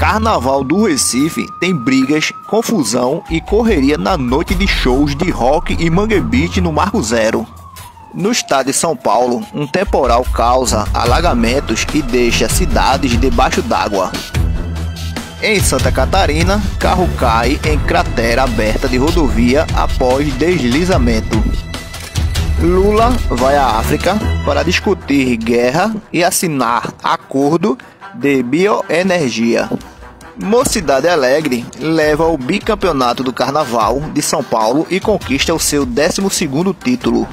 Carnaval do Recife tem brigas, confusão e correria na noite de shows de rock e mangue beat no Marco Zero. No estado de São Paulo, um temporal causa alagamentos e deixa cidades debaixo d'água. Em Santa Catarina, carro cai em cratera aberta de rodovia após deslizamento. Lula vai à África para discutir guerra e assinar acordo de bioenergia. Mocidade Alegre leva o bicampeonato do Carnaval de São Paulo e conquista o seu 12º título.